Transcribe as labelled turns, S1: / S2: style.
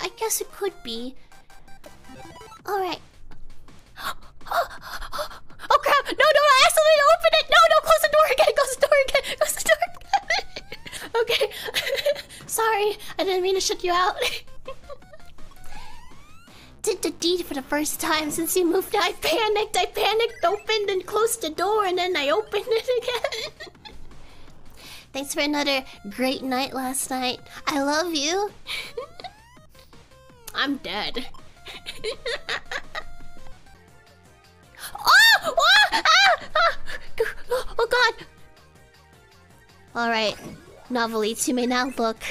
S1: I, I guess it could be. Alright. Oh crap! No, no, I accidentally opened it! No, no, close the door again! Close the door again! Close the door again! okay. Sorry, I didn't mean to shut you out. Did the deed for the first time since you moved. I panicked. I panicked, opened and closed the door, and then I opened it again. Thanks for another great night last night. I love you. I'm dead. oh! Oh! Ah! Ah! Oh God! All right, Novelty, you may now look.